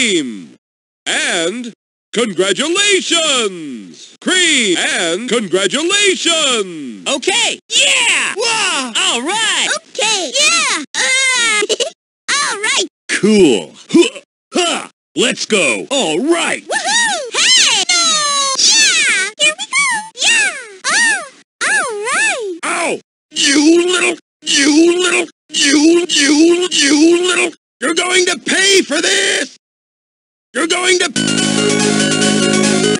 cream. And congratulations! Cream and congratulations! Okay. Yeah! Wow! All right! Okay. Yeah. Uh, all right. Cool. Huh. Ha! Let's go. All right. Woohoo! Hey! Yeah. Here we go. Yeah. Oh. All right. Ow! You little, you little, you, you, you little. You're going to pay for this. You're going to.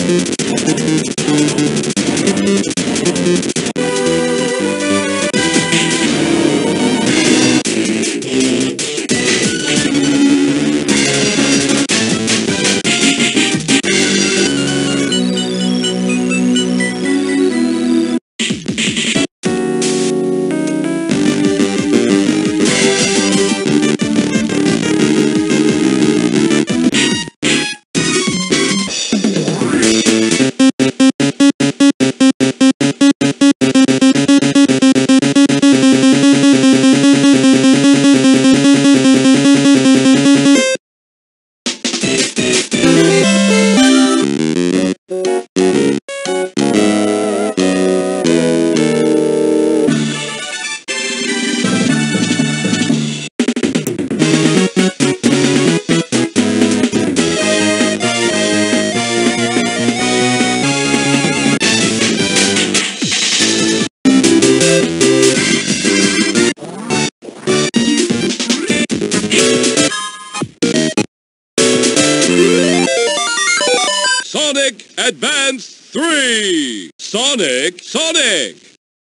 Sonic Advance 3! Sonic, Sonic!